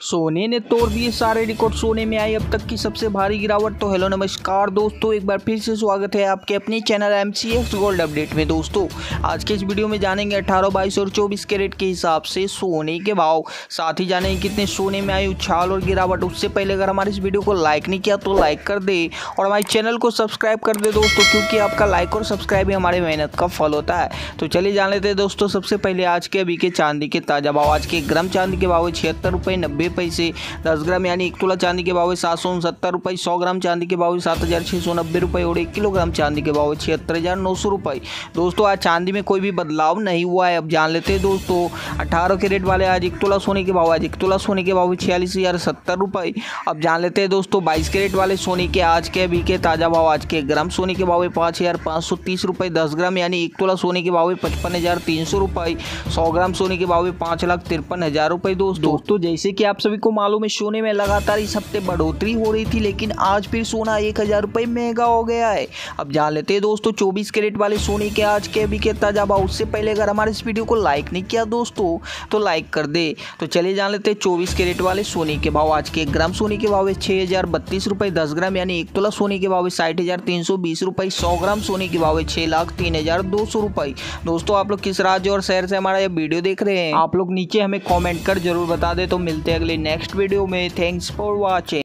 सोने ने तोड़ दिए सारे रिकॉर्ड सोने में आई अब तक की सबसे भारी गिरावट तो हेलो नमस्कार दोस्तों, एक बार फिर से स्वागत है आपके अपने channel M C X gold update में दोस्तों। आज के इस वीडियो में जानेंगे अठारह, बाईस और चौबीस कैरेट के हिसाब से सोने के भाव। साथ ही जानेंगे कितने सोने में आई उछाल और गिरावट। उससे पहले अगर हमारे इस वीडियो को लाइक नहीं किया तो लाइक कर दे और हमारे चैनल को सब्सक्राइब कर दे दोस्तों, क्योंकि आपका लाइक और सब्सक्राइब ही हमारी मेहनत का फल होता है। तो चलिए जान लेते हैं दोस्तों, सबसे पहले आज के अभी के चांदी के ताज़ा भाव। आज के ग्राम चांदी के भाव है छिहत्तर रुपये नब्बे पैसे दस ग्राम, यानी एक तोला चांदी के भाव है सात सौ उनसत्तर रुपये, सौ ग्राम चांदी के भाव है सात हज़ार छः सौ नब्बे रुपये और एक किलोग्राम चांदी के भाव है छिहत्तर हज़ार नौ सौ रुपये। दोस्तों, आज चांदी में कोई भी बदलाव नहीं हुआ है, अब जान लेते हैं दोस्तों। अठारह के रेट वाले आज एक तोला सोने के भाव आज एक तोला सोने के भाव है छियालीस हज़ार सत्तर रुपये। अब जान लेते हैं दोस्तों, बाईस के रेट वाले सोने के आज के, अभी के ताज़ा भाव, आज के ग्राम सोने के भाव है पाँच हज़ार पाँच सौ तीस रुपये, दस ग्राम, यानी एक तोला सोने के भाव है पचपन हज़ार तीन सौ रुपये। सौ ग्राम सोने के भाव है पाँच लाख तिरपन हज़ार रुपये, दोस्तों। दोस्तों, जैसे कि आप सभी को मालूम है, सोने में लगातार इस हफ़्ते बढ़ोतरी हो रही थी, लेकिन आज फिर सोना एक हज़ार रुपये महँगा हो गया है। अब जान लेते हैं दोस्तों, चौबीस कैरेट वाले सोने के आज के अभी के ताज़ा भाव। उससे पहले अगर हमारे इस वीडियो को लाइक नहीं किया दोस्तों तो लाइक कर दे। तो चलिए जान लेते हैं, चौबीस कैरेट वाले सोने के भाव। आज के एक ग्राम सोने के भाव है छः हज़ार बत्तीस रुपये, दस ग्राम यानी एक तोला सोने के भाव है साठ हज़ार तीन सौ बीस रुपये, सौ ग्राम सोने के भाव है छः लाख तीन हज़ार दो सौ रुपये। दोस्तों, आप लोग किस राज्य और शहर से हमारा ये वीडियो देख रहे हैं? आप लोग नीचे हमें कॉमेंट कर ज़रूर बता दे तो मिलते हैं अगले नेक्स्ट वीडियो में. Thanks for watching